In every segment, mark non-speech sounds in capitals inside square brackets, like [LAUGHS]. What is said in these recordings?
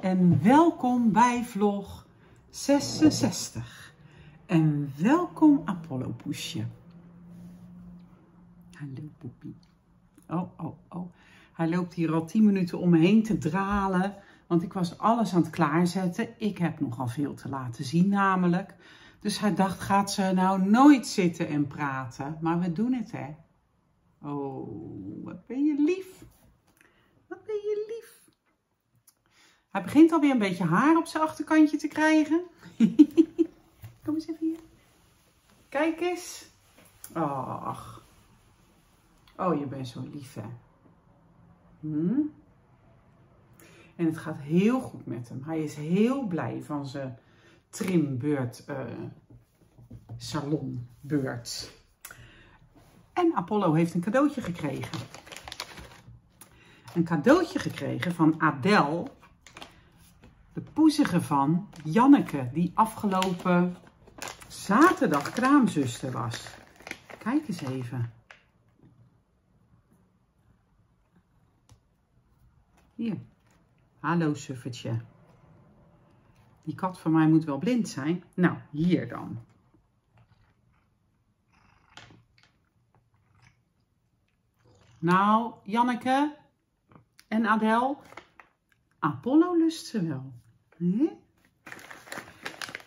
En welkom bij vlog 66. En welkom Apollo Poesje. Hallo poepie. Oh, oh, oh. Hij loopt hier al 10 minuten om me heen te dralen. Want ik was alles aan het klaarzetten. Ik heb nogal veel te laten zien namelijk. Dus hij dacht, gaat ze nou nooit zitten en praten? Maar we doen het hè. Oh, wat ben je lief. Wat ben je lief. Hij begint alweer een beetje haar op zijn achterkantje te krijgen. [LAUGHS] Kom eens even hier. Kijk eens. Ach. Oh, je bent zo lief, hè. Hm? En het gaat heel goed met hem. Hij is heel blij van zijn trimbeurt, uh, salonbeurt. En Apollo heeft een cadeautje gekregen. Een cadeautje gekregen van Adele de poezige van Janneke, die afgelopen zaterdag kraamzuster was. Kijk eens even. Hier. Hallo suffertje. Die kat van mij moet wel blind zijn. Nou, hier dan. Nou, Janneke en Adel, Apollo lust ze wel. Hm?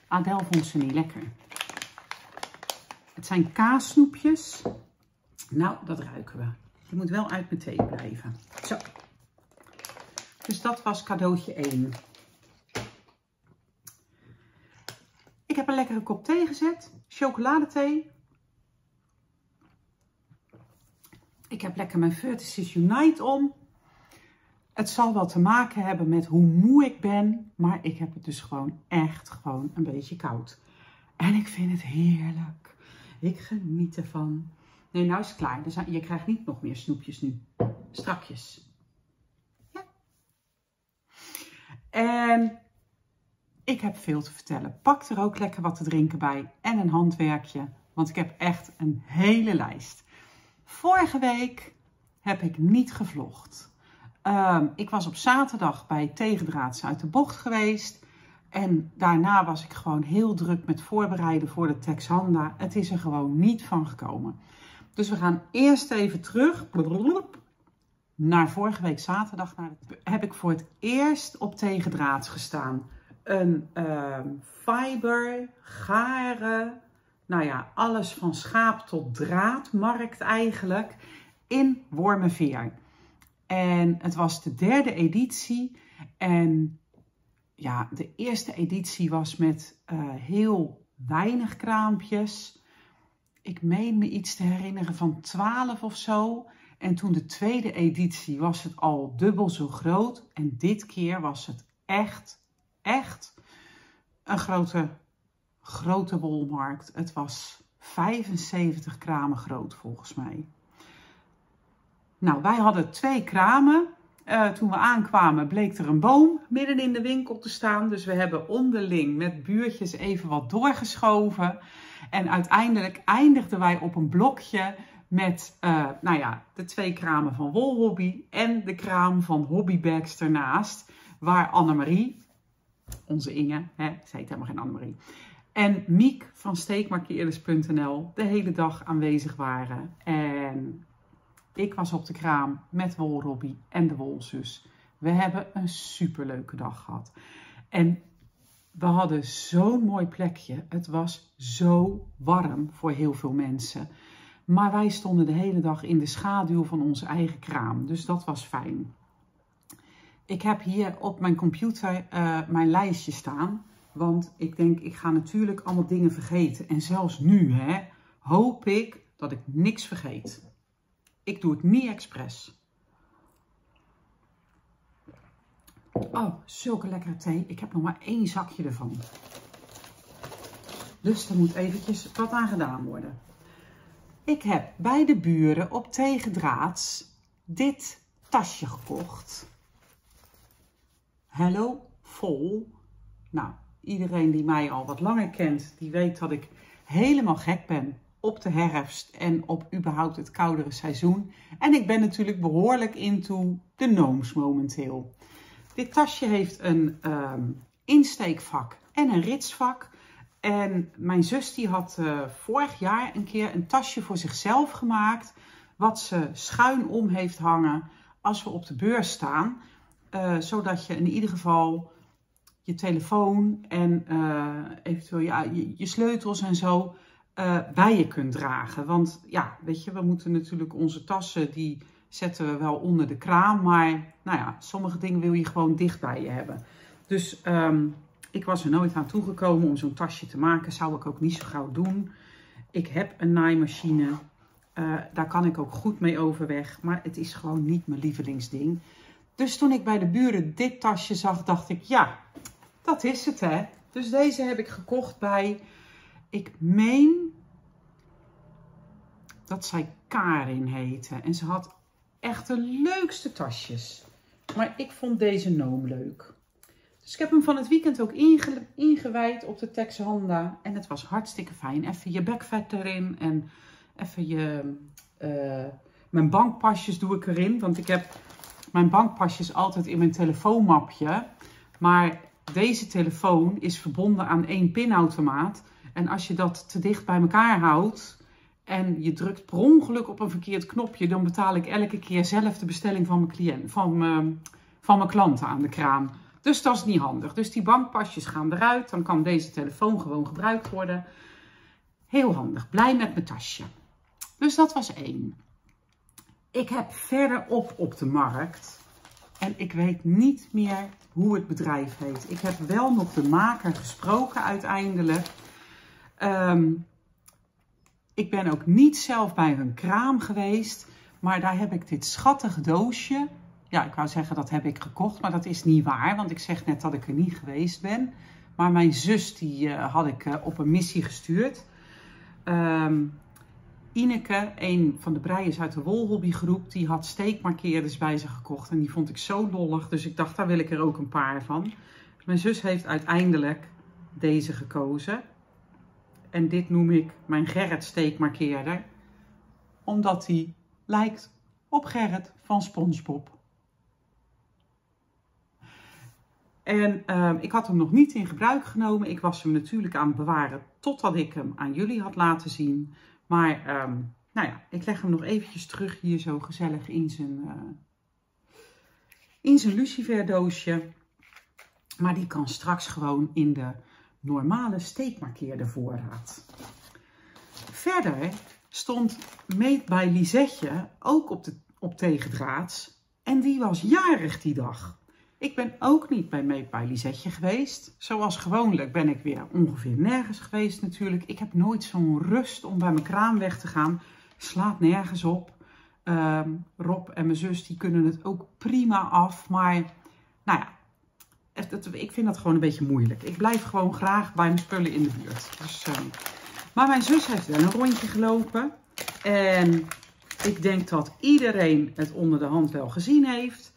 Adel vond ze niet lekker. Het zijn kaassnoepjes. Nou, dat ruiken we. Je moet wel uit mijn thee blijven. Zo. Dus dat was cadeautje 1. Ik heb een lekkere kop thee gezet. Chocoladethee. Ik heb lekker mijn Vertices Unite om. Het zal wel te maken hebben met hoe moe ik ben, maar ik heb het dus gewoon echt gewoon een beetje koud. En ik vind het heerlijk. Ik geniet ervan. Nee, nou is het klaar. Je krijgt niet nog meer snoepjes nu. Strakjes. Ja. En ik heb veel te vertellen. Pak er ook lekker wat te drinken bij en een handwerkje. Want ik heb echt een hele lijst. Vorige week heb ik niet gevlogd. Um, ik was op zaterdag bij Tegendraads uit de bocht geweest. En daarna was ik gewoon heel druk met voorbereiden voor de Texanda. Het is er gewoon niet van gekomen. Dus we gaan eerst even terug naar vorige week zaterdag. Naar heb ik voor het eerst op Tegendraads gestaan. Een um, fiber, garen, nou ja, alles van schaap tot draadmarkt eigenlijk in Wormerveer. En het was de derde editie. En ja, de eerste editie was met uh, heel weinig kraampjes. Ik meen me iets te herinneren van 12 of zo. En toen de tweede editie was het al dubbel zo groot. En dit keer was het echt, echt een grote, grote wolmarkt. Het was 75 kramen groot volgens mij. Nou, wij hadden twee kramen. Uh, toen we aankwamen bleek er een boom midden in de winkel te staan. Dus we hebben onderling met buurtjes even wat doorgeschoven. En uiteindelijk eindigden wij op een blokje met uh, nou ja, de twee kramen van Wolhobby en de kraam van Hobbybags ernaast. Waar Annemarie, onze Inge, hè, ze heet helemaal geen Annemarie, en Miek van steekmarkeerders.nl de hele dag aanwezig waren. En ik was op de kraam met Wolrobbie en de Wolzus. We hebben een superleuke dag gehad. En we hadden zo'n mooi plekje. Het was zo warm voor heel veel mensen. Maar wij stonden de hele dag in de schaduw van onze eigen kraam. Dus dat was fijn. Ik heb hier op mijn computer uh, mijn lijstje staan. Want ik denk, ik ga natuurlijk allemaal dingen vergeten. En zelfs nu hè, hoop ik dat ik niks vergeet. Ik doe het niet expres. Oh, zulke lekkere thee. Ik heb nog maar één zakje ervan. Dus er moet eventjes wat aan gedaan worden. Ik heb bij de buren op tegendraads dit tasje gekocht. Hello Vol. Nou, iedereen die mij al wat langer kent, die weet dat ik helemaal gek ben op de herfst en op überhaupt het koudere seizoen. En ik ben natuurlijk behoorlijk into de gnomes momenteel. Dit tasje heeft een ehm, insteekvak en een ritsvak. En mijn zus die had uh, vorig jaar een keer een tasje voor zichzelf gemaakt. Wat ze schuin om heeft hangen als we op de beurs staan. Uh, zodat je in ieder geval je telefoon en uh, eventueel ja, je, sleutels en zo bij je kunt dragen. Want ja, weet je, we moeten natuurlijk onze tassen, die zetten we wel onder de kraan. Maar nou ja, sommige dingen wil je gewoon dicht bij je hebben. Dus um, ik was er nooit aan toegekomen om zo'n tasje te maken. Zou ik ook niet zo gauw doen. Ik heb een naaimachine. Uh, daar kan ik ook goed mee overweg. Maar het is gewoon niet mijn lievelingsding. Dus toen ik bij de buren dit tasje zag, dacht ik, ja, dat is het hè. Dus deze heb ik gekocht bij, ik meen dat zij Karin heette. En ze had echt de leukste tasjes. Maar ik vond deze noom leuk. Dus ik heb hem van het weekend ook inge ingewijd op de Texhanda. En het was hartstikke fijn. Even je bekvet erin en even je... Uh, mijn bankpasjes doe ik erin. Want ik heb mijn bankpasjes altijd in mijn telefoonmapje. Maar deze telefoon is verbonden aan één pinautomaat. En als je dat te dicht bij elkaar houdt en je drukt per ongeluk op een verkeerd knopje, dan betaal ik elke keer zelf de bestelling van mijn, cliënt, van mijn, van mijn klanten aan de kraam. Dus dat is niet handig. Dus die bankpasjes gaan eruit. Dan kan deze telefoon gewoon gebruikt worden. Heel handig. Blij met mijn tasje. Dus dat was één. Ik heb verderop op de markt. En ik weet niet meer hoe het bedrijf heet. Ik heb wel nog de maker gesproken uiteindelijk. Um, ik ben ook niet zelf bij hun kraam geweest. Maar daar heb ik dit schattige doosje ja, ik wou zeggen dat heb ik gekocht, maar dat is niet waar. Want ik zeg net dat ik er niet geweest ben. Maar mijn zus die uh, had ik uh, op een missie gestuurd. Um, Ineke, een van de breiers uit de wolhobbygroep, die had steekmarkeerders bij ze gekocht. En die vond ik zo lollig, dus ik dacht, daar wil ik er ook een paar van. Mijn zus heeft uiteindelijk deze gekozen. En dit noem ik mijn Gerrit steekmarkeerder. Omdat die lijkt op Gerrit van Spongebob. En uh, ik had hem nog niet in gebruik genomen. Ik was hem natuurlijk aan het bewaren totdat ik hem aan jullie had laten zien. Maar um, nou ja, ik leg hem nog eventjes terug hier zo gezellig in zijn, uh, in zijn lucifer doosje. Maar die kan straks gewoon in de normale steekmarkeerde voorraad. Verder stond Meet bij Lisetje ook op, de, op tegendraads. En die was jarig die dag. Ik ben ook niet bij Meet bij Lisetje geweest. Zoals gewoonlijk ben ik weer ongeveer nergens geweest natuurlijk. Ik heb nooit zo'n rust om bij mijn kraam weg te gaan. Slaat nergens op. Um, Rob en mijn zus die kunnen het ook prima af. Maar nou ja, ik vind dat gewoon een beetje moeilijk. Ik blijf gewoon graag bij mijn spullen in de buurt. Dus, um, maar mijn zus heeft wel een rondje gelopen. En ik denk dat iedereen het onder de hand wel gezien heeft.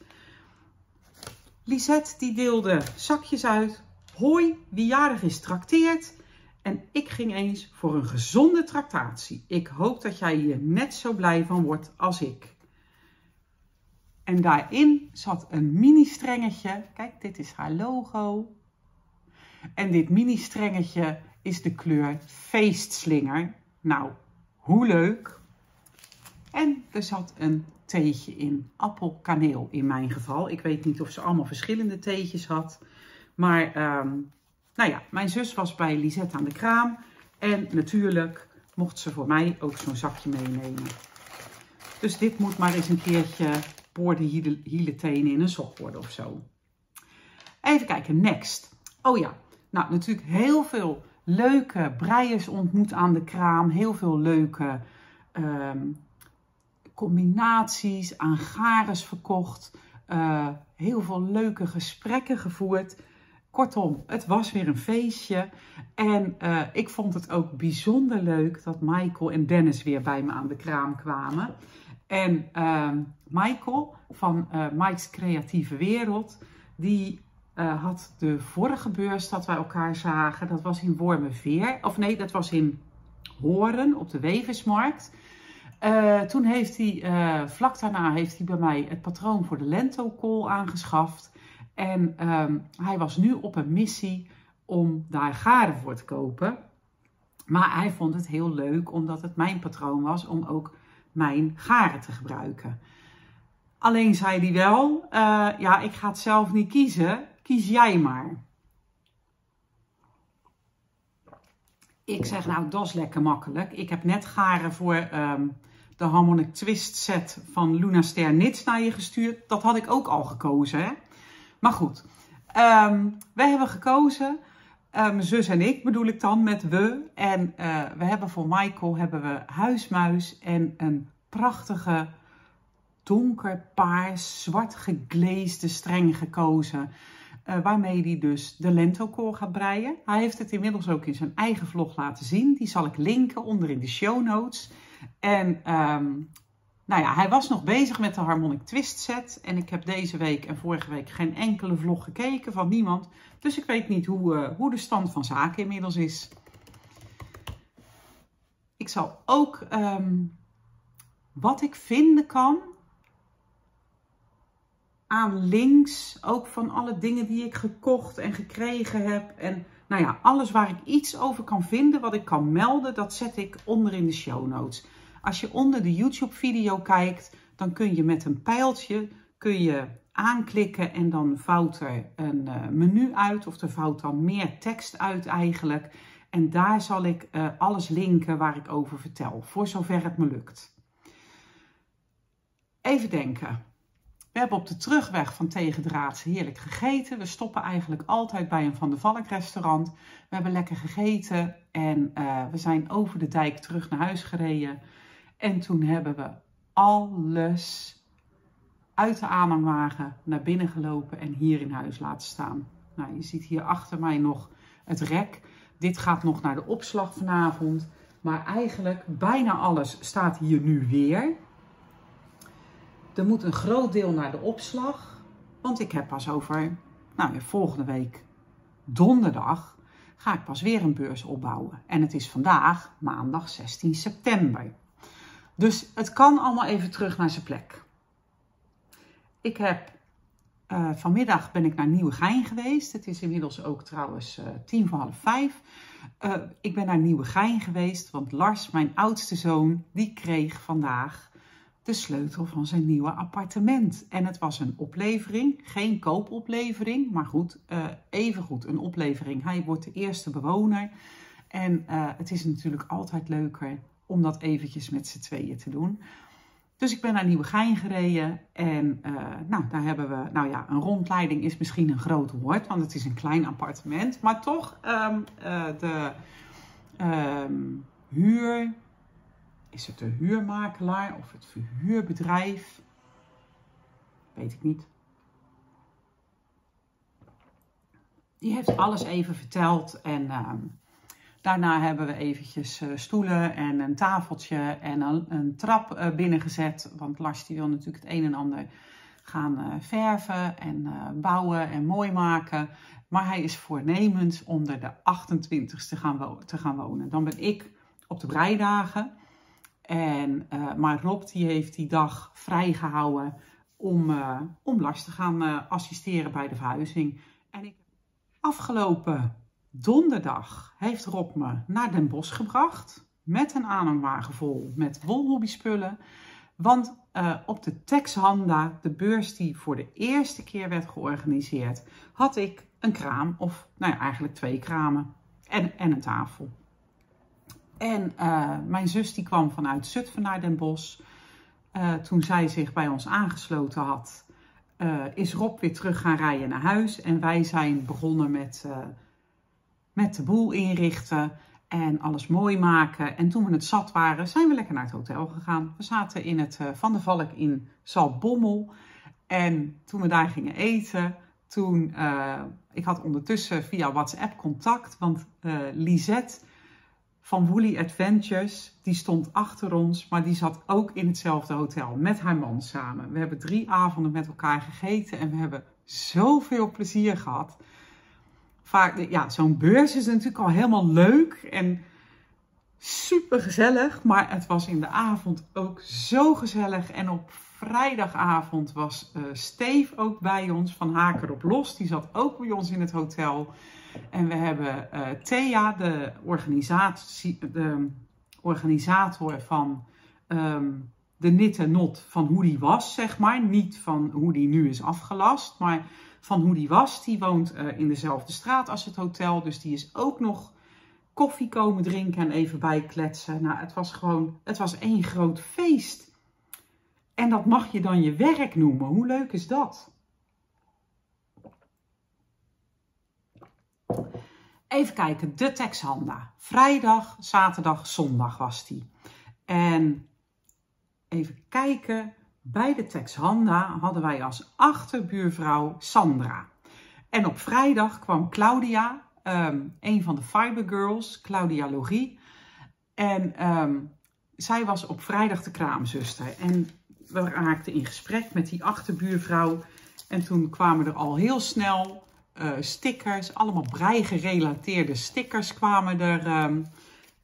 Lisette die deelde zakjes uit. Hoi, wie jarig is trakteert. En ik ging eens voor een gezonde tractatie. Ik hoop dat jij hier net zo blij van wordt als ik. En daarin zat een mini strengetje. Kijk, dit is haar logo. En dit mini strengetje is de kleur feestslinger. Nou, hoe leuk. En er zat een theetje in. Appelkaneel in mijn geval. Ik weet niet of ze allemaal verschillende theetjes had. Maar um, nou ja, mijn zus was bij Lisette aan de kraam. En natuurlijk mocht ze voor mij ook zo'n zakje meenemen. Dus dit moet maar eens een keertje boorden tenen in een sok worden of zo. Even kijken, next. Oh ja, nou natuurlijk heel veel leuke breiers ontmoet aan de kraam. Heel veel leuke um, combinaties aan gares verkocht. Uh, heel veel leuke gesprekken gevoerd. Kortom, het was weer een feestje. En uh, ik vond het ook bijzonder leuk dat Michael en Dennis weer bij me aan de kraam kwamen. En uh, Michael van uh, Mike's Creatieve Wereld, die had de vorige beurs dat wij elkaar zagen, dat was in Wormerveer. Of nee, dat was in Horen op de Weversmarkt. Uh, toen heeft hij, vlak daarna heeft hij bij mij het patroon voor de lentokool aangeschaft. En ehm, hij was nu op een missie om daar garen voor te kopen. Maar hij vond het heel leuk omdat het mijn patroon was om ook mijn garen te gebruiken. Alleen zei hij wel, uh, ja, ik ga het zelf niet kiezen, kies jij maar. Ik zeg, nou, dat is lekker makkelijk. Ik heb net garen voor um, de Harmonic Twist set van Lunaster Knits naar je gestuurd. Dat had ik ook al gekozen, hè. Maar goed, um, wij hebben gekozen, mijn zus en ik bedoel ik dan, met we. En uh, we hebben voor Michael hebben we huismuis en een prachtige donker paars, zwart gegleesde streng gekozen. Uh, waarmee hij dus de lentokoor gaat breien. Hij heeft het inmiddels ook in zijn eigen vlog laten zien. Die zal ik linken onder in de show notes. En um, nou ja, hij was nog bezig met de Harmonic Twist set. En ik heb deze week en vorige week geen enkele vlog gekeken van niemand. Dus ik weet niet hoe, uh, hoe de stand van zaken inmiddels is. Ik zal ook um, wat ik vinden kan aan links. Ook van alle dingen die ik gekocht en gekregen heb. En nou ja, alles waar ik iets over kan vinden, wat ik kan melden, dat zet ik onder in de show notes. Als je onder de YouTube video kijkt, dan kun je met een pijltje kun je aanklikken en dan vouwt er een uh, menu uit of er vouwt dan meer tekst uit eigenlijk. En daar zal ik uh, alles linken waar ik over vertel, voor zover het me lukt. Even denken. We hebben op de terugweg van Tegendraads heerlijk gegeten. We stoppen eigenlijk altijd bij een Van de Valk restaurant. We hebben lekker gegeten en uh, we zijn over de dijk terug naar huis gereden. En toen hebben we alles uit de aanhangwagen naar binnen gelopen en hier in huis laten staan. Nou, je ziet hier achter mij nog het rek. Dit gaat nog naar de opslag vanavond. Maar eigenlijk bijna alles staat hier nu weer. Er moet een groot deel naar de opslag. Want ik heb pas over, nou volgende week donderdag, ga ik pas weer een beurs opbouwen. En het is vandaag maandag 16 september. Dus het kan allemaal even terug naar zijn plek. Ik heb uh, vanmiddag ben ik naar Nieuwegein geweest. Het is inmiddels ook trouwens uh, tien voor half vijf. Uh, ik ben naar Nieuwegein geweest, want Lars, mijn oudste zoon, die kreeg vandaag de sleutel van zijn nieuwe appartement. En het was een oplevering, geen koopoplevering, maar goed, even goed een oplevering. Hij wordt de eerste bewoner. En het is natuurlijk altijd leuker om dat eventjes met z'n tweeën te doen. Dus ik ben naar Nieuwegein gereden en uh, nou, daar hebben we, nou ja, een rondleiding is misschien een groot woord, want het is een klein appartement. Maar toch, um, uh, de um, huur, is het de huurmakelaar of het verhuurbedrijf? Weet ik niet. Die heeft alles even verteld en um, Daarna hebben we eventjes uh, stoelen en een tafeltje en een, een trap uh, binnengezet. Want Lars die wil natuurlijk het een en ander gaan uh, verven en bouwen en mooi maken. Maar hij is voornemens om er de 28ste gaan te gaan wonen. Dan ben ik op de breidagen. En, maar Rob die heeft die dag vrijgehouden om, om Lars te gaan assisteren bij de verhuizing. En ik afgelopen Donderdag heeft Rob me naar Den Bosch gebracht met een aanhangwagen vol met wolhobbyspullen. Want uh, op de Texhanda, de beurs die voor de eerste keer werd georganiseerd, had ik een kraam, of nou ja, eigenlijk twee kramen en, en een tafel. En uh, mijn zus die kwam vanuit Zutphen naar Den Bosch. Uh, toen zij zich bij ons aangesloten had, is Rob weer terug gaan rijden naar huis. En wij zijn begonnen met met de boel inrichten en alles mooi maken. En toen we het zat waren, zijn we lekker naar het hotel gegaan. We zaten in het uh, Van der Valk in Zaltbommel. En toen we daar gingen eten, toen, uh, ik had ondertussen via WhatsApp contact, want uh, Lisette van Woolly Adventures, die stond achter ons, maar die zat ook in hetzelfde hotel met haar man samen. We hebben drie avonden met elkaar gegeten en we hebben zoveel plezier gehad vaak, ja, zo'n beurs is natuurlijk al helemaal leuk. En super gezellig, maar het was in de avond ook zo gezellig. En op vrijdagavond was uh, Steve ook bij ons van Haker op Los. Die zat ook bij ons in het hotel. En we hebben uh, Thea, de, organisatie, de organisator van um, de nit en not van hoe die was, zeg maar. Niet van hoe die nu is afgelast, maar van hoe die was. Die woont uh, in dezelfde straat als het hotel, dus die is ook nog koffie komen drinken en even bijkletsen. Nou, het was gewoon, het was één groot feest. En dat mag je dan je werk noemen. Hoe leuk is dat? Even kijken, de Texhanda. Vrijdag, zaterdag, zondag was die. En even kijken, bij de Texhanda hadden wij als achterbuurvrouw Sandra. En op vrijdag kwam Claudia, um, een van de Fiber Girls, Claudia Logie. En um, zij was op vrijdag de kraamzuster. En we raakten in gesprek met die achterbuurvrouw. En toen kwamen er al heel snel uh, stickers, allemaal brei gerelateerde stickers kwamen er um,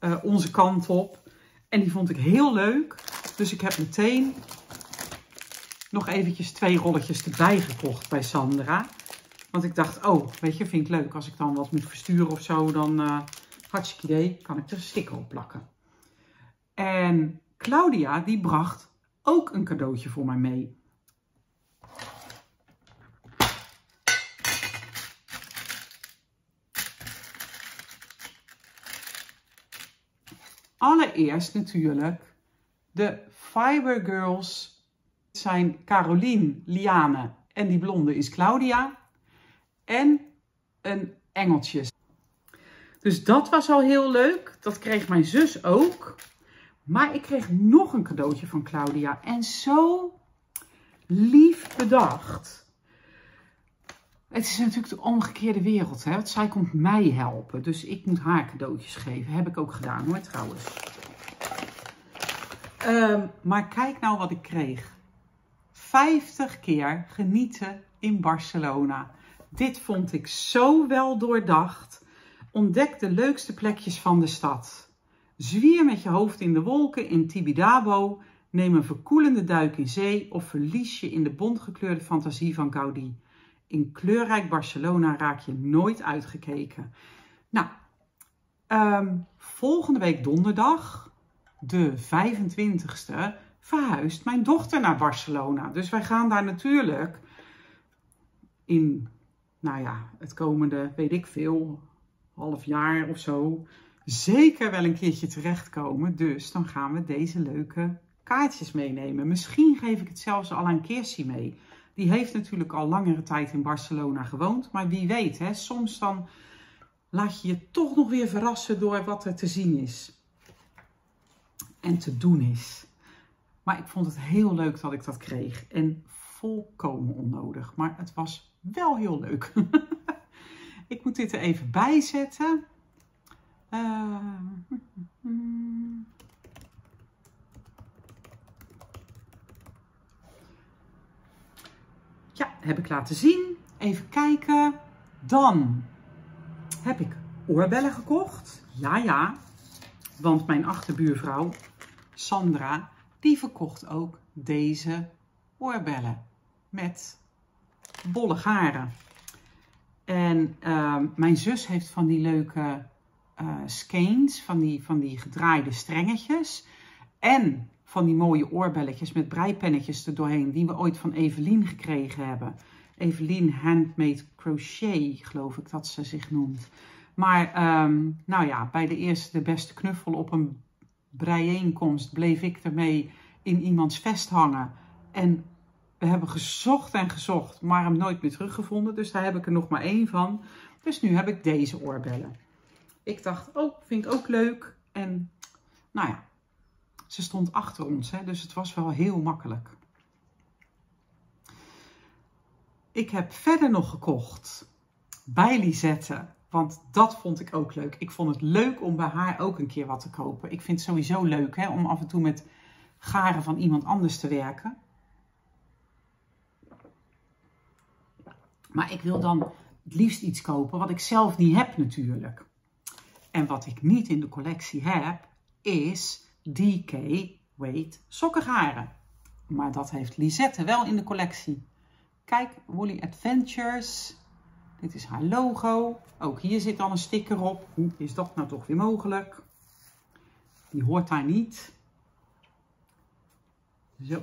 uh, onze kant op. En die vond ik heel leuk. Dus ik heb meteen nog eventjes twee rolletjes erbij gekocht bij Sandra. Want ik dacht, oh, weet je, vind ik leuk. Als ik dan wat moet versturen of zo, dan uh, hartstikke idee, kan ik er een sticker op plakken. En Claudia, die bracht ook een cadeautje voor mij mee. Allereerst natuurlijk de Fiber Girls zijn Caroline, Liane en die blonde is Claudia. En een engeltje. Dus dat was al heel leuk. Dat kreeg mijn zus ook. Maar ik kreeg nog een cadeautje van Claudia. En zo lief bedacht. Het is natuurlijk de omgekeerde wereld. Hè? Want zij komt mij helpen. Dus ik moet haar cadeautjes geven. Heb ik ook gedaan hoor trouwens. Um, maar kijk nou wat ik kreeg. 50 keer genieten in Barcelona. Dit vond ik zo wel doordacht. Ontdek de leukste plekjes van de stad. Zwier met je hoofd in de wolken in Tibidabo. Neem een verkoelende duik in zee of verlies je in de bontgekleurde fantasie van Gaudi. In kleurrijk Barcelona raak je nooit uitgekeken. Nou, um, volgende week donderdag, de 25ste, verhuist mijn dochter naar Barcelona. Dus wij gaan daar natuurlijk in, nou ja, het komende, weet ik veel, half jaar of zo, zeker wel een keertje terechtkomen. Dus dan gaan we deze leuke kaartjes meenemen. Misschien geef ik het zelfs al aan Kirsi mee. Die heeft natuurlijk al langere tijd in Barcelona gewoond. Maar wie weet, hè, soms dan laat je je toch nog weer verrassen door wat er te zien is. En te doen is. Maar ik vond het heel leuk dat ik dat kreeg. En volkomen onnodig. Maar het was wel heel leuk. [LAUGHS] ik moet dit er even bij zetten. Uh, ja, heb ik laten zien. Even kijken. Dan heb ik oorbellen gekocht. Ja, ja. Want mijn achterbuurvrouw, Sandra, die verkocht ook deze oorbellen. Met bolle garen. En uh, mijn zus heeft van die leuke uh, skeins, van die, van die gedraaide strengetjes. En van die mooie oorbelletjes met breipennetjes er doorheen, die we ooit van Evelien gekregen hebben. Evelien Handmade Crochet, geloof ik dat ze zich noemt. Maar um, nou ja, bij de eerste de beste knuffel op een bijeenkomst bleef ik ermee in iemands vest hangen. En we hebben gezocht en gezocht, maar hem nooit meer teruggevonden. Dus daar heb ik er nog maar één van. Dus nu heb ik deze oorbellen. Ik dacht, oh, vind ik ook leuk. En nou ja, ze stond achter ons, hè, dus het was wel heel makkelijk. Ik heb verder nog gekocht bij Lisette. Want dat vond ik ook leuk. Ik vond het leuk om bij haar ook een keer wat te kopen. Ik vind het sowieso leuk hè, om af en toe met garen van iemand anders te werken. Maar ik wil dan het liefst iets kopen wat ik zelf niet heb natuurlijk. En wat ik niet in de collectie heb, is DK Weight sokkengaren. Maar dat heeft Lisette wel in de collectie. Kijk, Woolly Adventures. Dit is haar logo. Ook hier zit dan een sticker op. Hoe is dat nou toch weer mogelijk? Die hoort daar niet. Zo.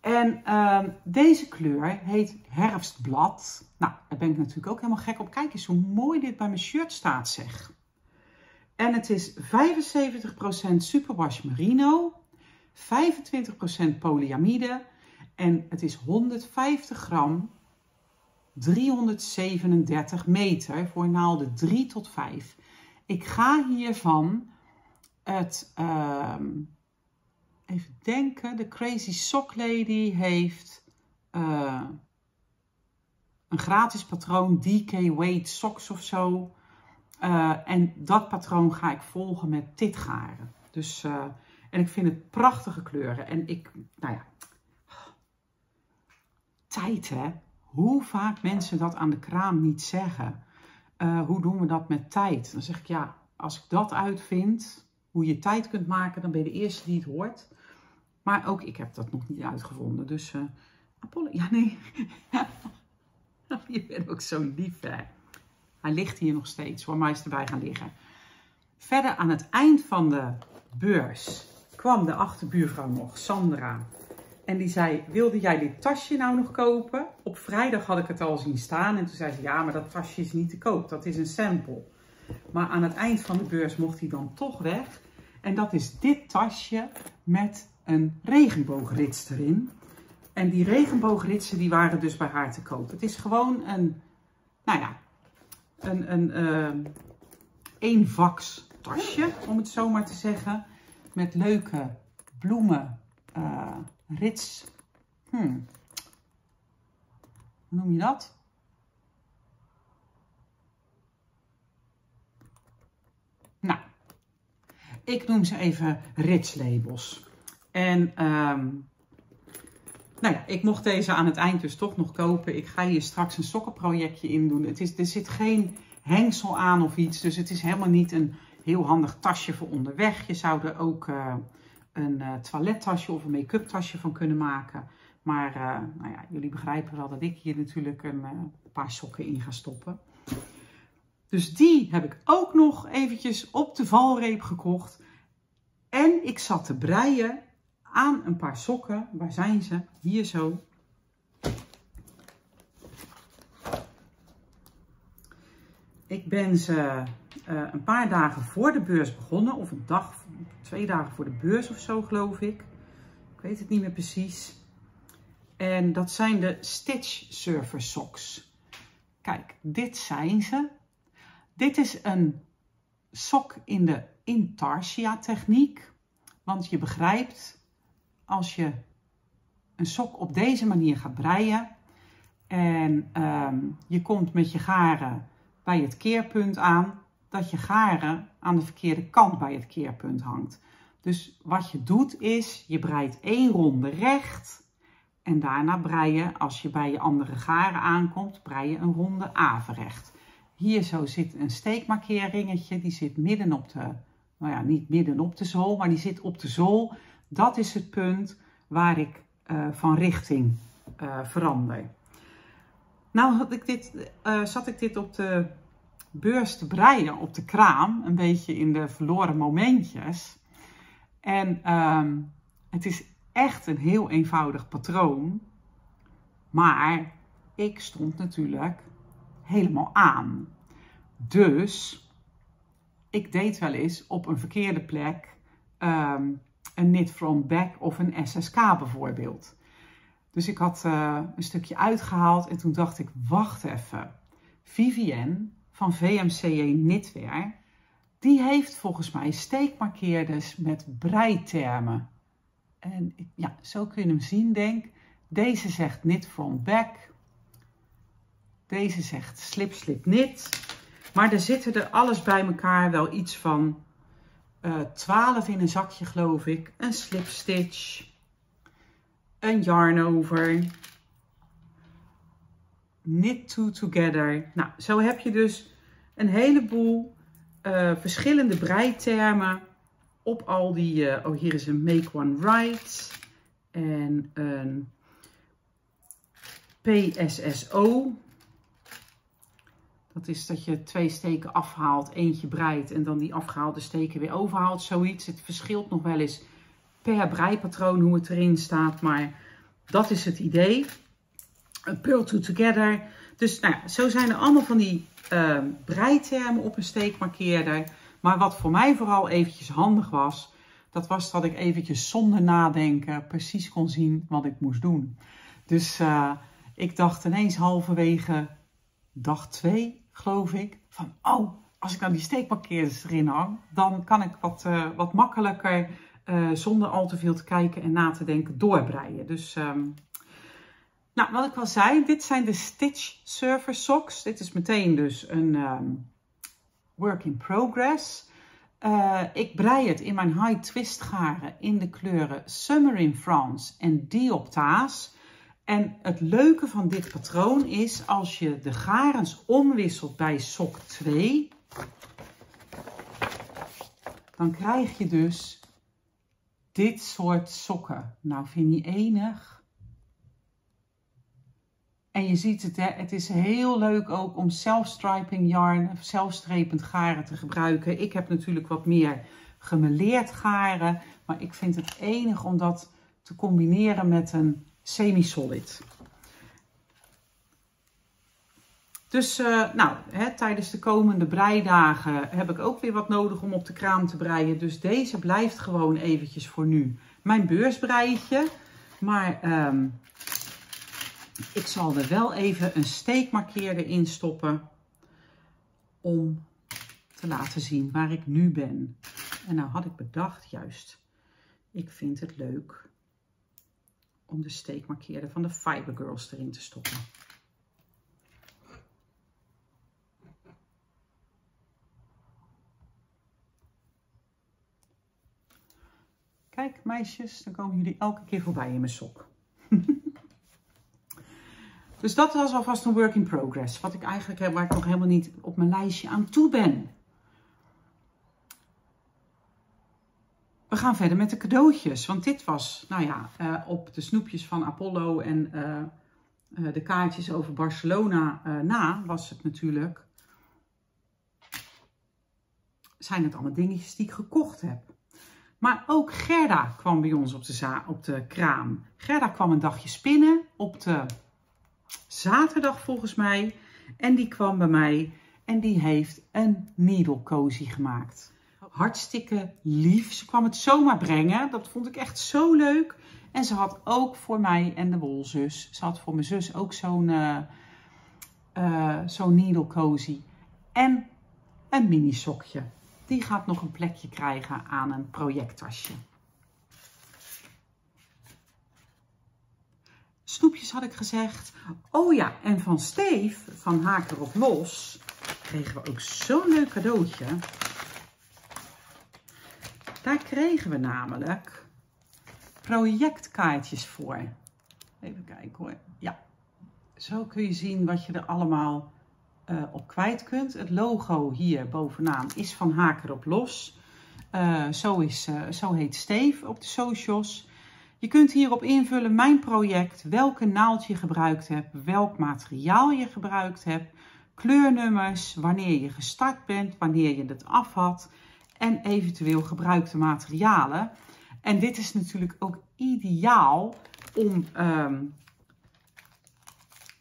En uh, deze kleur heet herfstblad. Nou, daar ben ik natuurlijk ook helemaal gek op. Kijk eens hoe mooi dit bij mijn shirt staat, zeg. En het is 75% superwash merino, 25% polyamide en het is 150 gram, 337 meter voor naalden 3 tot 5. Ik ga hiervan het, uh, even denken, de Crazy Sock Lady heeft uh, een gratis patroon, DK Weight Socks of zo. Uh, en dat patroon ga ik volgen met dit garen. Dus, uh, en ik vind het prachtige kleuren. En ik, nou ja, tijd hè. Hoe vaak mensen dat aan de kraam niet zeggen. Uh, hoe doen we dat met tijd? Dan zeg ik ja, als ik dat uitvind, hoe je tijd kunt maken, dan ben je de eerste die het hoort. Maar ook ik heb dat nog niet uitgevonden. Dus uh, Apollo, ja nee. [LAUGHS] je bent ook zo lief hè. Hij ligt hier nog steeds, voor mij is erbij gaan liggen. Verder aan het eind van de beurs kwam de achterbuurvrouw nog, Sandra. En die zei, wilde jij dit tasje nou nog kopen? Op vrijdag had ik het al zien staan. En toen zei ze, ja, maar dat tasje is niet te koop. Dat is een sample. Maar aan het eind van de beurs mocht hij dan toch weg. En dat is dit tasje met een regenboogrits erin. En die regenboogritsen die waren dus bij haar te koop. Het is gewoon een, nou ja, een, een uh, eenvaks tasje, om het zo maar te zeggen. Met leuke bloemen, uh, rits. Hmm. Hoe noem je dat? Nou, ik noem ze even ritslabels. En um, nou ja, ik mocht deze aan het eind dus toch nog kopen. Ik ga hier straks een sokkenprojectje in doen. Het is, er zit geen hengsel aan of iets. Dus het is helemaal niet een heel handig tasje voor onderweg. Je zou er ook uh, een uh, toilettasje of een make-up tasje van kunnen maken. Maar uh, nou ja, jullie begrijpen wel dat ik hier natuurlijk een paar sokken in ga stoppen. Dus die heb ik ook nog eventjes op de valreep gekocht. En ik zat te breien aan een paar sokken. Waar zijn ze? Hier zo. Ik ben ze uh, een paar dagen voor de beurs begonnen. Of een dag, twee dagen voor de beurs of zo geloof ik. Ik weet het niet meer precies. En dat zijn de Stitch Surfer Socks. Kijk, dit zijn ze. Dit is een sok in de intarsia techniek. Want je begrijpt, als je een sok op deze manier gaat breien en um, je komt met je garen bij het keerpunt aan, dat je garen aan de verkeerde kant bij het keerpunt hangt. Dus wat je doet is, je breidt één ronde recht en daarna brei je, als je bij je andere garen aankomt, brei je een ronde averecht. Hier zo zit een steekmarkeerringetje, die zit midden op de, nou ja, niet midden op de zool, maar die zit op de zool. Dat is het punt waar ik uh, van richting uh, verander. Nou had ik dit, uh, zat ik dit op de beurs te breien, op de kraam, een beetje in de verloren momentjes. En um, het is echt een heel eenvoudig patroon. Maar ik stond natuurlijk helemaal aan. Dus ik deed wel eens op een verkeerde plek um, een knit front back of een SSK bijvoorbeeld. Dus ik had uh, een stukje uitgehaald en toen dacht ik, wacht even. Vivienne van VMCE Knitwear, die heeft volgens mij steekmarkeerders met breitermen. En ja, zo kun je hem zien, denk Deze zegt knit front back. Deze zegt slip slip knit. Maar er zitten er alles bij elkaar wel iets van uh, 12 in een zakje geloof ik. Een slip stitch. Een yarn over. Knit two together. Nou, zo heb je dus een heleboel uh, verschillende breitermen op al die, uh, oh hier is een Make One Right en een PSSO. Dat is dat je twee steken afhaalt, eentje breidt en dan die afgehaalde steken weer overhaalt. Zoiets. Het verschilt nog wel eens per breipatroon hoe het erin staat, maar dat is het idee. Een Pearl to Together. Dus nou zo zijn er allemaal van die uh, breitermen op een steekmarkeerder. Maar wat voor mij vooral eventjes handig was, dat was dat ik eventjes zonder nadenken precies kon zien wat ik moest doen. Dus uh, ik dacht ineens halverwege dag 2, geloof ik, van oh, als ik nou die steekmarkeerders erin hang, dan kan ik wat, uh, wat makkelijker uh, zonder al te veel te kijken en na te denken doorbreien. Dus um, nou, wat ik al zei, dit zijn de Stitch Surfer Socks. Dit is meteen dus een um, work in progress. Uh, ik brei het in mijn high twist garen in de kleuren Summer in France en Dioptaas. En het leuke van dit patroon is als je de garens omwisselt bij sok 2, dan krijg je dus dit soort sokken. Nou, vind je enig? En je ziet het, hè? het is heel leuk ook om self-striping yarn, zelfstrepend garen te gebruiken. Ik heb natuurlijk wat meer gemeleerd garen, maar ik vind het enig om dat te combineren met een semi-solid. Dus uh, nou, hè, tijdens de komende breidagen heb ik ook weer wat nodig om op de kraam te breien. Dus deze blijft gewoon eventjes voor nu mijn beursbreidje. Maar um, ik zal er wel even een steekmarkeerder in stoppen om te laten zien waar ik nu ben. En nou had ik bedacht, juist, ik vind het leuk om de steekmarkeerder van de Fiber Girls erin te stoppen. Kijk meisjes, dan komen jullie elke keer voorbij in mijn sok. [LAUGHS] dus dat was alvast een work in progress. Wat ik eigenlijk heb, waar ik nog helemaal niet op mijn lijstje aan toe ben. We gaan verder met de cadeautjes. Want dit was, nou ja, uh, op de snoepjes van Apollo en uh, uh, de kaartjes over Barcelona na, was het natuurlijk. Zijn het allemaal dingetjes die ik gekocht heb. Maar ook Gerda kwam bij ons op de, op de kraam. Gerda kwam een dagje spinnen op de zaterdag volgens mij. En die kwam bij mij en die heeft een needle cozy gemaakt hartstikke lief. Ze kwam het zomaar brengen. Dat vond ik echt zo leuk. En ze had ook voor mij en de wolzus. Ze had voor mijn zus ook zo'n uh, zo'n needle cozy. En een mini sokje. Die gaat nog een plekje krijgen aan een projecttasje. Snoepjes had ik gezegd. Oh ja, en van Steef, van Haker op Los, kregen we ook zo'n leuk cadeautje. Daar kregen we namelijk projectkaartjes voor. Even kijken hoor. Ja, zo kun je zien wat je er allemaal uh, op kwijt kunt. Het logo hier bovenaan is van Haker op Los. Uh, zo, is, uh, zo heet Steve op de socials. Je kunt hierop invullen mijn project, welke naald je gebruikt hebt, welk materiaal je gebruikt hebt, kleurnummers, wanneer je gestart bent, wanneer je het af had en eventueel gebruikte materialen. En dit is natuurlijk ook ideaal om um,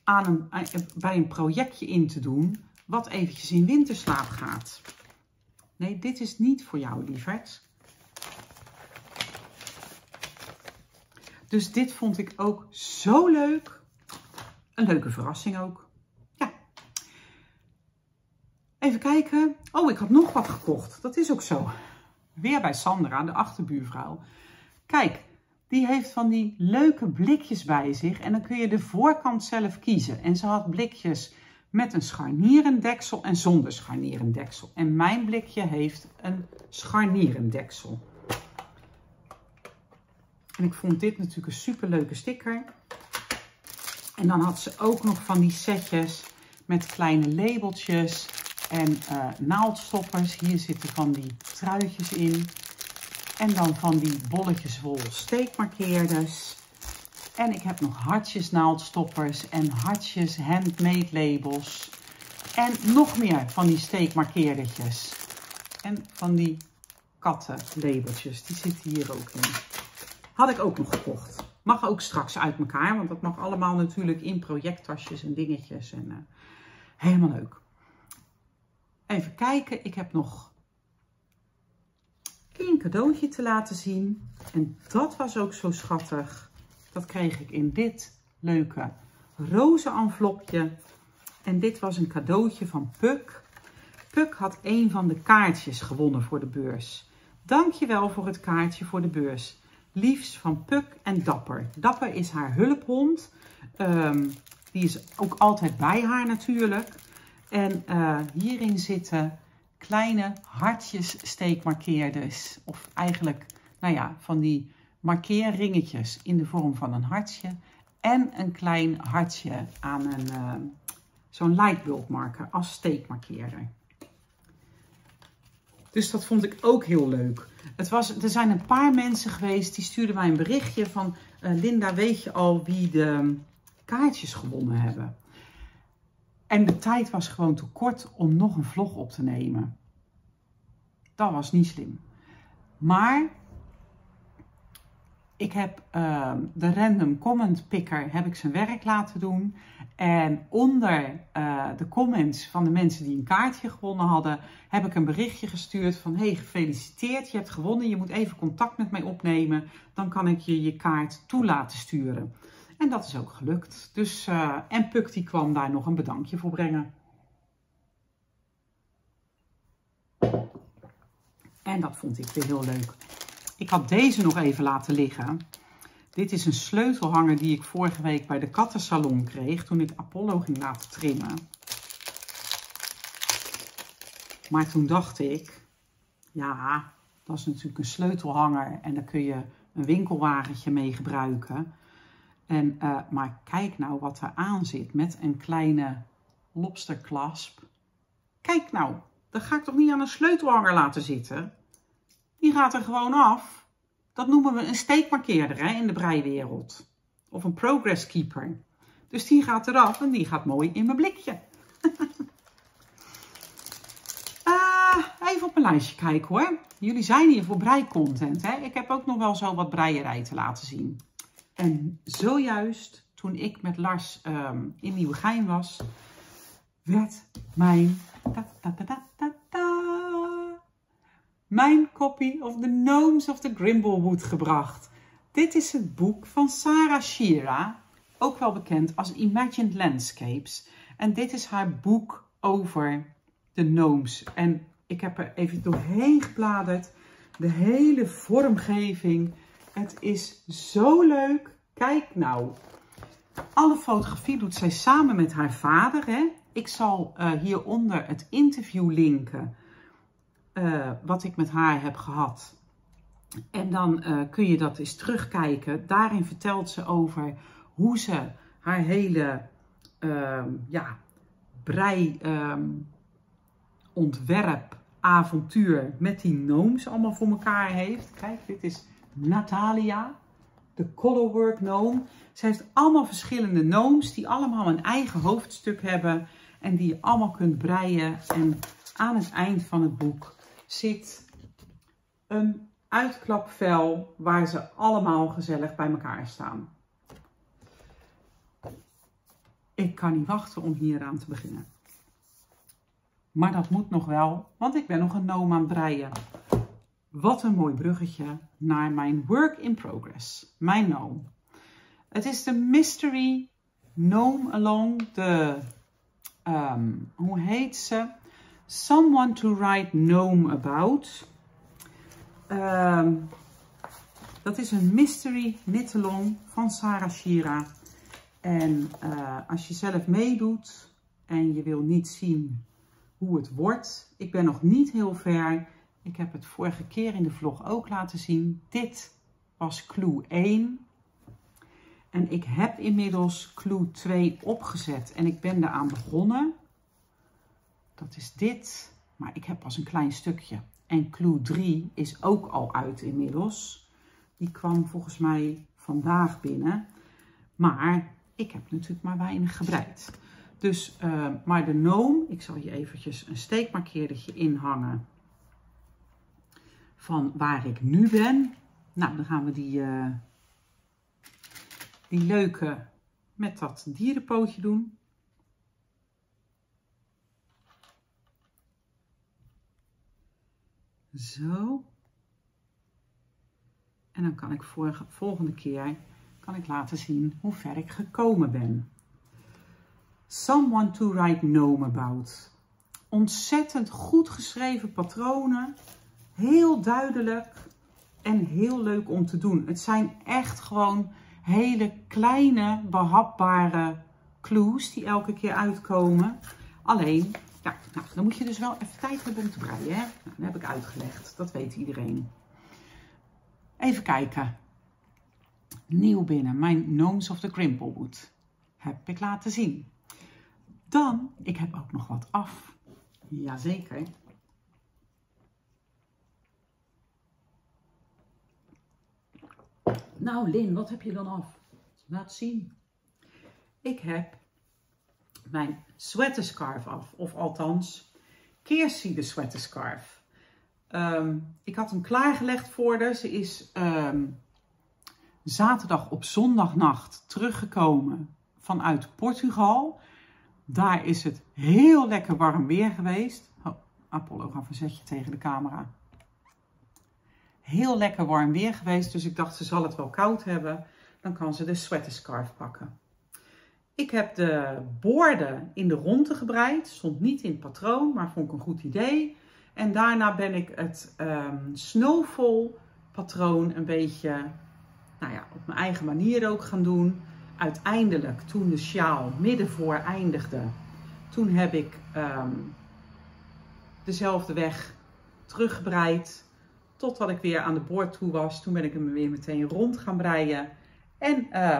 aan een, bij een projectje in te doen wat eventjes in winterslaap gaat. Nee, dit is niet voor jou, lieverd. Dus dit vond ik ook zo leuk. Een leuke verrassing ook. Even kijken. Oh, ik had nog wat gekocht. Dat is ook zo. Weer bij Sandra, de achterbuurvrouw. Kijk, die heeft van die leuke blikjes bij zich. En dan kun je de voorkant zelf kiezen. En ze had blikjes met een scharnierendeksel en zonder scharnierendeksel. En mijn blikje heeft een scharnierendeksel. En ik vond dit natuurlijk een super leuke sticker. En dan had ze ook nog van die setjes met kleine labeltjes en uh, naaldstoppers. Hier zitten van die truitjes in. En dan van die bolletjes wol steekmarkeerders. En ik heb nog hartjes naaldstoppers en hartjes handmade labels. En nog meer van die steekmarkeerdertjes. En van die kattenlabeltjes. Die zitten hier ook in. Had ik ook nog gekocht. Mag ook straks uit elkaar. Want dat mag allemaal natuurlijk in projecttasjes en dingetjes. En uh, helemaal leuk. Even kijken. Ik heb nog een cadeautje te laten zien. En dat was ook zo schattig. Dat kreeg ik in dit leuke roze envelopje. En dit was een cadeautje van Puk. Puk had een van de kaartjes gewonnen voor de beurs. Dankjewel voor het kaartje voor de beurs. Liefs van Puk en Dapper. Dapper is haar hulphond. Um, die is ook altijd bij haar natuurlijk. En uh, hierin zitten kleine hartjes steekmarkeerders. Of eigenlijk, nou ja, van die markeerringetjes in de vorm van een hartje. En een klein hartje aan een, uh, zo'n lightbulbmarker als steekmarkeerder. Dus dat vond ik ook heel leuk. Het was, er zijn een paar mensen geweest die stuurden mij een berichtje van... Uh, Linda, weet je al wie de kaartjes gewonnen hebben? En de tijd was gewoon te kort om nog een vlog op te nemen. Dat was niet slim. Maar ik heb uh, de random comment picker heb ik zijn werk laten doen. En onder uh, de comments van de mensen die een kaartje gewonnen hadden, heb ik een berichtje gestuurd van hey gefeliciteerd, je hebt gewonnen, je moet even contact met mij opnemen. Dan kan ik je je kaart toe laten sturen. En dat is ook gelukt. Dus, uh, en Puk die kwam daar nog een bedankje voor brengen. En dat vond ik weer heel leuk. Ik had deze nog even laten liggen. Dit is een sleutelhanger die ik vorige week bij de kattensalon kreeg toen ik Apollo ging laten trimmen. Maar toen dacht ik, ja, dat is natuurlijk een sleutelhanger en daar kun je een winkelwagentje mee gebruiken. En, uh, maar kijk nou wat er aan zit met een kleine lobsterklasp. Kijk nou, dat ga ik toch niet aan een sleutelhanger laten zitten? Die gaat er gewoon af. Dat noemen we een steekmarkeerder hè, in de breiwereld. Of een progress keeper. Dus die gaat eraf en die gaat mooi in mijn blikje. uh, [LAUGHS] even op mijn lijstje kijken hoor. Jullie zijn hier voor breicontent. Hè? Ik heb ook nog wel zo wat breierij te laten zien. En zojuist toen ik met Lars um, in Nieuwegein was, werd mijn, mijn copy of The Gnomes of the Grimblewood gebracht. Dit is het boek van Sarah Shira, ook wel bekend als Imagined Landscapes. En dit is haar boek over de gnomes. En ik heb er even doorheen gebladerd. De hele vormgeving het is zo leuk. Kijk nou. Alle fotografie doet zij samen met haar vader. Hè? Ik zal uh, hieronder het interview linken. Uh, wat ik met haar heb gehad. En dan uh, kun je dat eens terugkijken. Daarin vertelt ze over hoe ze haar hele ja, brei um, ontwerp avontuur met die gnomes allemaal voor elkaar heeft. Kijk, dit is Natalia, de Colorwork Gnome. Ze heeft allemaal verschillende gnomes die allemaal een eigen hoofdstuk hebben en die je allemaal kunt breien. En aan het eind van het boek zit een uitklapvel waar ze allemaal gezellig bij elkaar staan. Ik kan niet wachten om hier aan te beginnen. Maar dat moet nog wel, want ik ben nog een gnome aan het breien. Wat een mooi bruggetje naar mijn work in progress, mijn gnome. Het is de Mystery Gnome Along the, um, hoe heet ze? Someone to Write Gnome About. Um, dat is een Mystery Knit Along van Sarah Shira. En uh, als je zelf meedoet en je wil niet zien hoe het wordt. Ik ben nog niet heel ver. Ik heb het vorige keer in de vlog ook laten zien. Dit was clue 1. En ik heb inmiddels clue 2 opgezet. En ik ben eraan begonnen. Dat is dit. Maar ik heb pas een klein stukje. En clue 3 is ook al uit inmiddels. Die kwam volgens mij vandaag binnen. Maar ik heb natuurlijk maar weinig gebreid. Dus, uh, maar de noom, ik zal hier eventjes een steekmarkeerdertje inhangen van waar ik nu ben. Nou, dan gaan we die, uh, die leuke met dat dierenpootje doen. Zo. En dan kan ik volgende keer kan ik laten zien hoe ver ik gekomen ben. Someone to write gnome about. Ontzettend goed geschreven patronen. Heel duidelijk en heel leuk om te doen. Het zijn echt gewoon hele kleine, behapbare clues die elke keer uitkomen. Alleen, ja, nou, dan moet je dus wel even tijd hebben om te breien. Hè? Nou, dat heb ik uitgelegd, dat weet iedereen. Even kijken. Nieuw binnen, mijn Gnomes of the Crimplewood. Heb ik laten zien. Dan, ik heb ook nog wat af. Jazeker. Nou, Lin, wat heb je dan af? Laat zien. Ik heb mijn sweater scarf af. Of althans, Keersie de sweater scarf. Ehm, ik had hem klaargelegd voor haar. Ze is um, zaterdag op zondagnacht teruggekomen vanuit Portugal. Daar is het heel lekker warm weer geweest. Oh, Apollo, ga een zetje tegen de camera. Heel lekker warm weer geweest, dus ik dacht ze zal het wel koud hebben. Dan kan ze de sweater scarf pakken. Ik heb de boorden in de ronde gebreid. Stond niet in het patroon, maar vond ik een goed idee. En daarna ben ik het um, patroon een beetje nou ja, op mijn eigen manier ook gaan doen uiteindelijk, toen de sjaal midden voor eindigde, toen heb ik um, dezelfde weg teruggebreid. Totdat ik weer aan de boord toe was. Toen ben ik hem weer meteen rond gaan breien. En uh,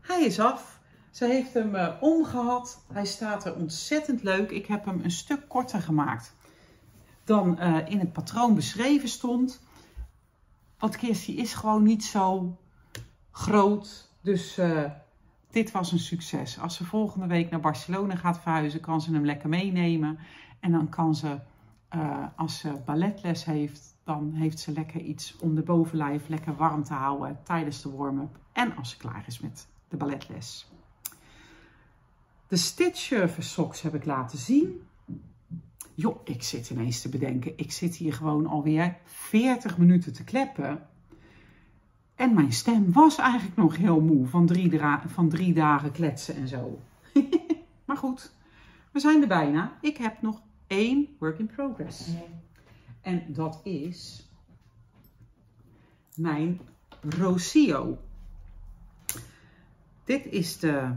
hij is af. Ze heeft hem uh, omgehad. Hij staat er ontzettend leuk. Ik heb hem een stuk korter gemaakt dan uh, in het patroon beschreven stond. Want Kirsty is gewoon niet zo groot. Dus dit was een succes. Als ze volgende week naar Barcelona gaat verhuizen, kan ze hem lekker meenemen. En dan kan ze, als ze balletles heeft, dan heeft ze lekker iets om de bovenlijf lekker warm te houden tijdens de warm-up. En als ze klaar is met de balletles. De Stitch socks heb ik laten zien. Joh, ik zit ineens te bedenken. Ik zit hier gewoon alweer 40 minuten te kleppen. En mijn stem was eigenlijk nog heel moe van drie, van drie dagen kletsen en zo. [LAUGHS] maar goed, we zijn er bijna. Ik heb nog één work in progress. En dat is mijn Rocio. Dit is de,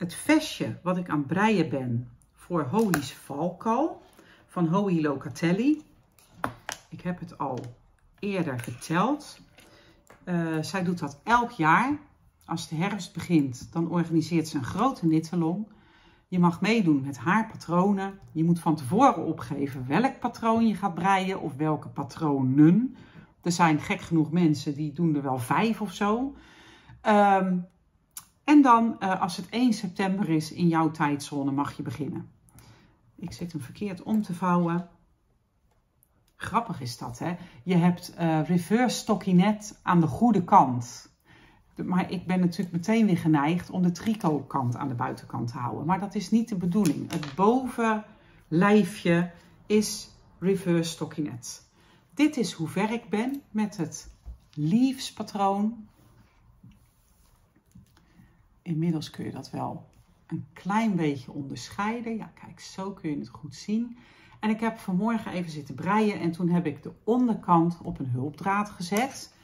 het vestje wat ik aan breien ben voor Holy's Valkal van Holy Locatelli. Ik heb het al eerder verteld. Uh, zij doet dat elk jaar. Als de herfst begint, dan organiseert ze een grote nittelong. Je mag meedoen met haar patronen. Je moet van tevoren opgeven welk patroon je gaat breien of welke patronen. Er zijn gek genoeg mensen die doen er wel vijf of zo. Um, en dan, uh, als het 1 september is in jouw tijdzone, mag je beginnen. Ik zit hem verkeerd om te vouwen. Grappig is dat, hè? Je hebt uh, reverse stockinet aan de goede kant. Maar ik ben natuurlijk meteen weer geneigd om de tricot-kant aan de buitenkant te houden. Maar dat is niet de bedoeling. Het bovenlijfje is reverse stockinet. Dit is hoe ver ik ben met het leaves patroon. Inmiddels kun je dat wel een klein beetje onderscheiden. Ja, kijk, zo kun je het goed zien. En ik heb vanmorgen even zitten breien en toen heb ik de onderkant op een hulpdraad gezet.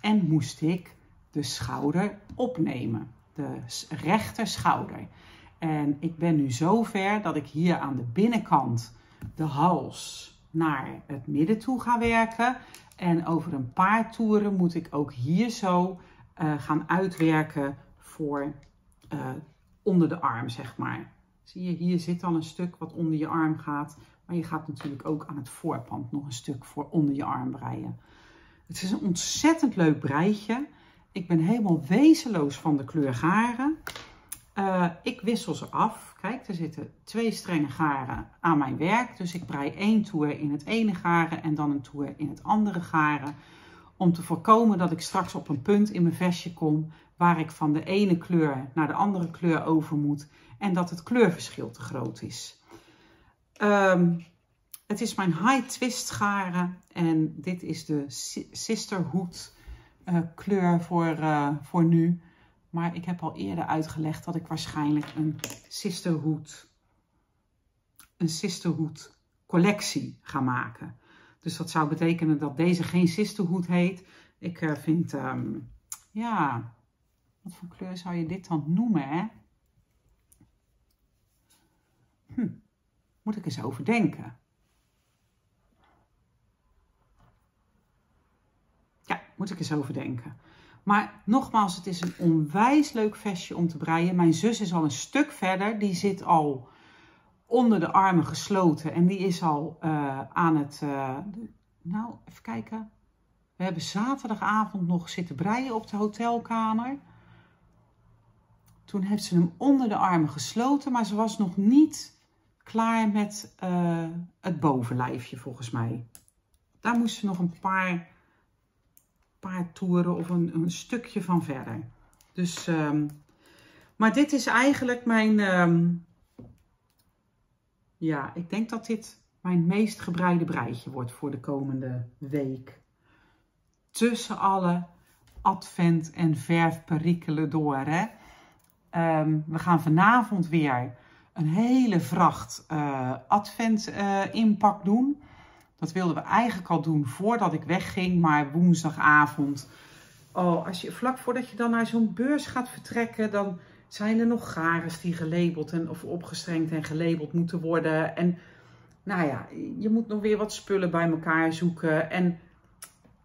En moest ik de schouder opnemen. De rechter schouder. En ik ben nu zover dat ik hier aan de binnenkant de hals naar het midden toe ga werken. En over een paar toeren moet ik ook hier zo uh, gaan uitwerken voor uh, onder de arm, zeg maar. Zie je, hier zit al een stuk wat onder je arm gaat. Maar je gaat natuurlijk ook aan het voorpand nog een stuk voor onder je arm breien. Het is een ontzettend leuk breitje. Ik ben helemaal wezenloos van de kleur garen. Uh, ik wissel ze af. Kijk, er zitten twee strenge garen aan mijn werk. Dus ik brei één toer in het ene garen en dan een toer in het andere garen. Om te voorkomen dat ik straks op een punt in mijn vestje kom waar ik van de ene kleur naar de andere kleur over moet. En dat het kleurverschil te groot is. Um, het is mijn high twist garen en dit is de sisterhood uh, kleur voor, uh, voor nu. Maar ik heb al eerder uitgelegd dat ik waarschijnlijk een sisterhood, een sisterhood collectie ga maken. Dus dat zou betekenen dat deze geen sisterhood heet. Ik uh, vind, um, ja, wat voor kleur zou je dit dan noemen, hè? Hm, moet ik eens over denken. Ja, moet ik eens over denken. Maar nogmaals, het is een onwijs leuk vestje om te breien. Mijn zus is al een stuk verder. Die zit al onder de armen gesloten. En die is al uh, aan het... Uh, nou, even kijken. We hebben zaterdagavond nog zitten breien op de hotelkamer. Toen heeft ze hem onder de armen gesloten. Maar ze was nog niet klaar met uh, het bovenlijfje, volgens mij. Daar moest ze nog een paar paar toeren of een, een stukje van verder. Dus, um, maar dit is eigenlijk mijn, um, ja, ik denk dat dit mijn meest gebreide breidje wordt voor de komende week. Tussen alle advent- en verfperikelen door. Hè? Um, we gaan vanavond weer een hele vracht uh, advent uh, inpak doen. Dat wilden we eigenlijk al doen voordat ik wegging, maar woensdagavond. Oh, als je, vlak voordat je dan naar zo'n beurs gaat vertrekken, dan zijn er nog garens die gelabeld en, of opgestrengd en gelabeld moeten worden. En nou ja, je moet nog weer wat spullen bij elkaar zoeken. En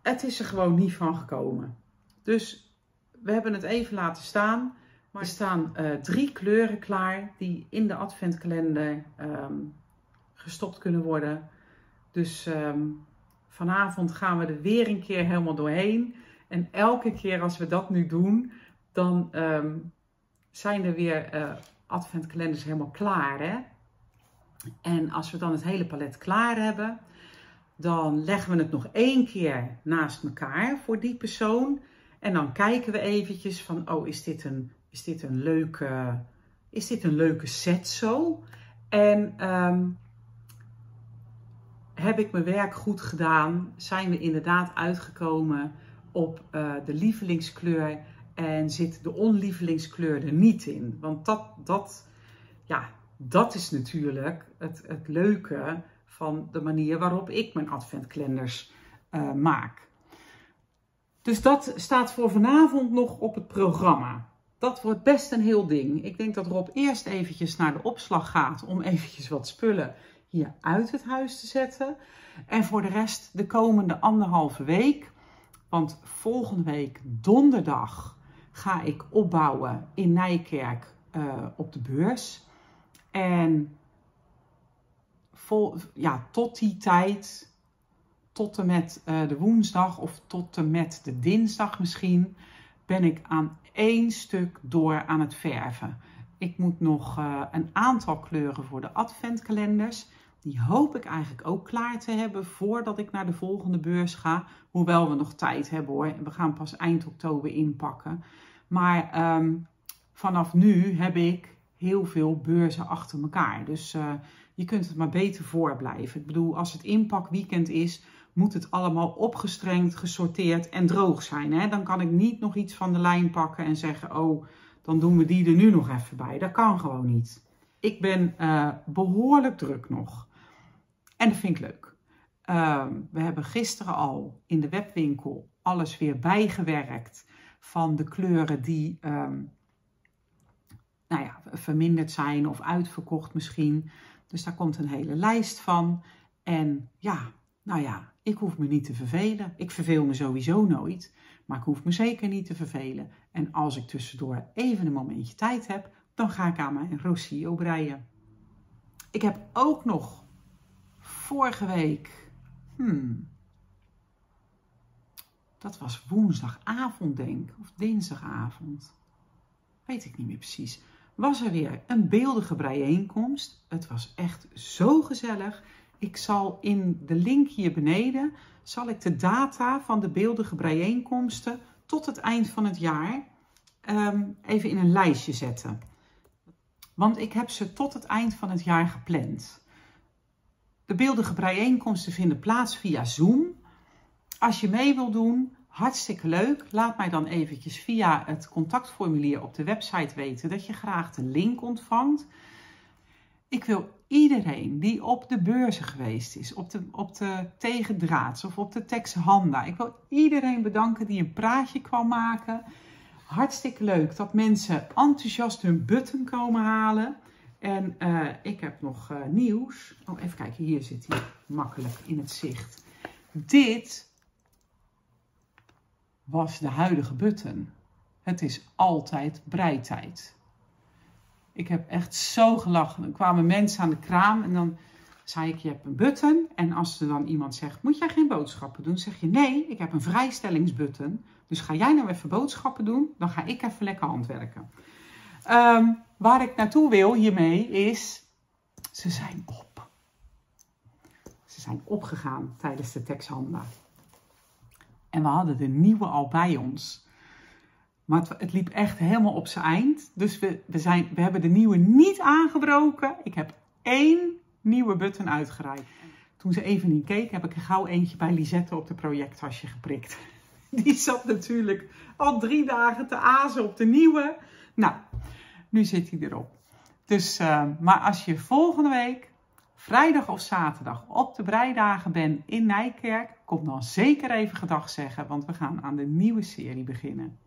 het is er gewoon niet van gekomen. Dus we hebben het even laten staan. Maar er staan uh, drie kleuren klaar die in de adventkalender um, gestopt kunnen worden. Dus um, vanavond gaan we er weer een keer helemaal doorheen. En elke keer als we dat nu doen, dan um, zijn er weer uh, adventkalenders helemaal klaar. Hè? En als we dan het hele palet klaar hebben, dan leggen we het nog één keer naast elkaar voor die persoon. En dan kijken we eventjes van, oh, is dit een, is dit een, leuke, is dit een leuke set zo? En um, heb ik mijn werk goed gedaan? Zijn we inderdaad uitgekomen op uh, de lievelingskleur en zit de onlievelingskleur er niet in? Want dat, dat, ja, dat is natuurlijk het, het leuke van de manier waarop ik mijn adventkalenders uh, maak. Dus dat staat voor vanavond nog op het programma. Dat wordt best een heel ding. Ik denk dat Rob eerst eventjes naar de opslag gaat om eventjes wat spullen hier uit het huis te zetten. En voor de rest de komende anderhalve week. Want volgende week donderdag ga ik opbouwen in Nijkerk uh, op de beurs. En ja, tot die tijd, tot en met uh, de woensdag of tot en met de dinsdag misschien, ben ik aan één stuk door aan het verven. Ik moet nog uh, een aantal kleuren voor de adventkalenders. Die hoop ik eigenlijk ook klaar te hebben voordat ik naar de volgende beurs ga. Hoewel we nog tijd hebben hoor. We gaan pas eind oktober inpakken. Maar um, vanaf nu heb ik heel veel beurzen achter elkaar. Dus uh, je kunt het maar beter voorblijven. Ik bedoel, als het inpakweekend is, moet het allemaal opgestrengd, gesorteerd en droog zijn. Hè? Dan kan ik niet nog iets van de lijn pakken en zeggen, oh, dan doen we die er nu nog even bij. Dat kan gewoon niet. Ik ben uh, behoorlijk druk nog. En dat vind ik leuk. Um, we hebben gisteren al in de webwinkel alles weer bijgewerkt van de kleuren die um, nou ja, verminderd zijn of uitverkocht misschien. Dus daar komt een hele lijst van. En ja, nou ja, ik hoef me niet te vervelen. Ik verveel me sowieso nooit, maar ik hoef me zeker niet te vervelen. En als ik tussendoor even een momentje tijd heb, dan ga ik aan mijn Rocio breien. Ik heb ook nog vorige week, hmm, dat was woensdagavond denk of dinsdagavond, weet ik niet meer precies, was er weer een beeldige bijeenkomst. Het was echt zo gezellig. Ik zal in de link hier beneden, zal ik de data van de beeldige bijeenkomsten tot het eind van het jaar ehm, even in een lijstje zetten. Want ik heb ze tot het eind van het jaar gepland. De beeldige bijeenkomsten vinden plaats via Zoom. Als je mee wil doen, hartstikke leuk. Laat mij dan eventjes via het contactformulier op de website weten dat je graag de link ontvangt. Ik wil iedereen die op de beurzen geweest is, op de, op de tegendraads of op de Texhanda. Ik wil iedereen bedanken die een praatje kwam maken. Hartstikke leuk dat mensen enthousiast hun button komen halen. En uh, ik heb nog uh, nieuws. Oh, even kijken, hier zit hij makkelijk in het zicht. Dit was de huidige button. Het is altijd breitijd. Ik heb echt zo gelachen. Er kwamen mensen aan de kraam en dan zei ik, je hebt een button. En als er dan iemand zegt, moet jij geen boodschappen doen? zeg je, nee, ik heb een vrijstellingsbutton. Dus ga jij nou even boodschappen doen, dan ga ik even lekker handwerken. Um, waar ik naartoe wil hiermee is, ze zijn op. Ze zijn opgegaan tijdens de teksthandel. En we hadden de nieuwe al bij ons. Maar het, het, liep echt helemaal op zijn eind. Dus we, we, zijn, we hebben de nieuwe niet aangebroken. Ik heb één nieuwe button uitgereikt. Toen ze even niet keek, heb ik er gauw eentje bij Lisette op de projecttasje geprikt. [LAUGHS] Die zat natuurlijk al drie dagen te azen op de nieuwe. Nou, nu zit hij erop. Dus, uh, maar als je volgende week, vrijdag of zaterdag, op de breidagen bent in Nijkerk, kom dan zeker even gedag zeggen, want we gaan aan de nieuwe serie beginnen.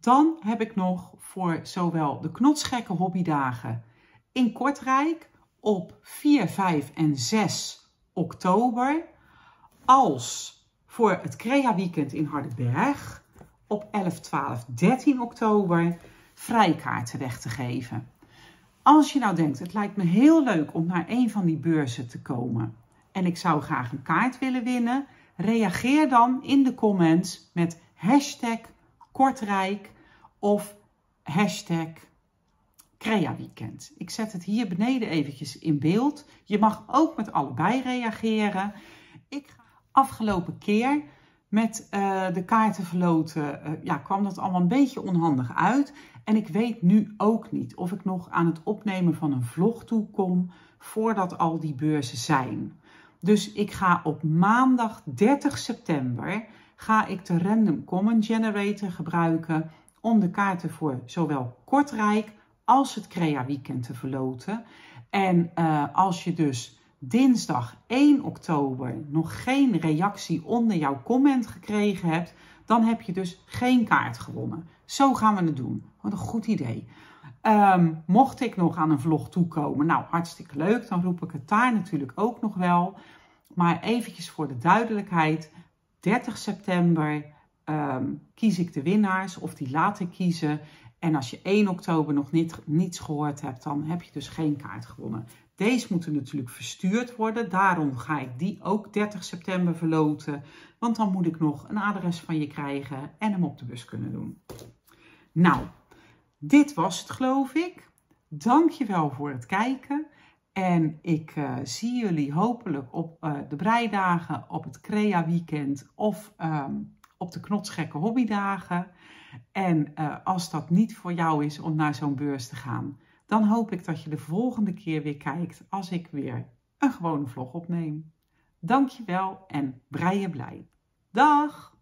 Dan heb ik nog voor zowel de knotsgekke hobbydagen in Kortrijk op 4, 5 en 6 oktober, als voor het Crea Weekend in Hardenberg op 11, 12, 13 oktober vrijkaarten weg te geven. Als je nou denkt, het lijkt me heel leuk om naar een van die beurzen te komen en ik zou graag een kaart willen winnen, reageer dan in de comments met hashtag Kortrijk of hashtag. Ik zet het hier beneden eventjes in beeld. Je mag ook met allebei reageren. Ik ga afgelopen keer met uh, de kaarten verloten, uh, ja, kwam dat allemaal een beetje onhandig uit. En ik weet nu ook niet of ik nog aan het opnemen van een vlog toekom voordat al die beurzen zijn. Dus ik ga op maandag 30 september ga ik de Random Common Generator gebruiken om de kaarten voor zowel Kortrijk als het Crea Weekend te verloten. En uh, als je dus dinsdag 1 oktober nog geen reactie onder jouw comment gekregen hebt, dan heb je dus geen kaart gewonnen. Zo gaan we het doen. Wat een goed idee. Um, mocht ik nog aan een vlog toekomen, nou hartstikke leuk, dan roep ik het daar natuurlijk ook nog wel. Maar eventjes voor de duidelijkheid, 30 september um, kies ik de winnaars of die laat ik kiezen. En als je 1 oktober nog niet, niets gehoord hebt, dan heb je dus geen kaart gewonnen. Deze moeten natuurlijk verstuurd worden. Daarom ga ik die ook 30 september verloten. Want dan moet ik nog een adres van je krijgen en hem op de bus kunnen doen. Nou, dit was het geloof ik. Dankjewel voor het kijken. En ik uh, zie jullie hopelijk op uh, de breidagen, op het Crea Weekend of um, op de knotsgekke hobbydagen. En uh, als dat niet voor jou is om naar zo'n beurs te gaan, dan hoop ik dat je de volgende keer weer kijkt als ik weer een gewone vlog opneem. Dankjewel en breien blij. Dag!